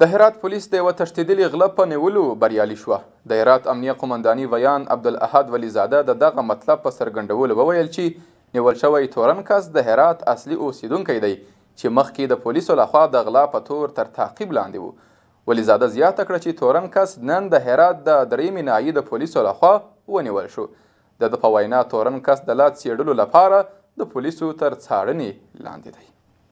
د هرات پولیس د یوه تښتېدلي غله په نیولو بریالي شوه. د هرات امنیه قومنداني ویاند عبدالاحد ولیزاده د دغه مطلب په څرګندولو وویل چې نیول شوی تورن کس د هرات اصلي اوسېدونکی دی چې مخکې د پولیسو لخوا د غلا په تور تر تعقیب لاندې و. ولیزاده زیاته کړه چې تورن کس نن د هرات د درېیمې ناحیې د پولیسو لخوا ونیول شو. د ده په وینا تورن کس د لا څېړلو لپاره د پولیسو تر څارنې لاندې دی.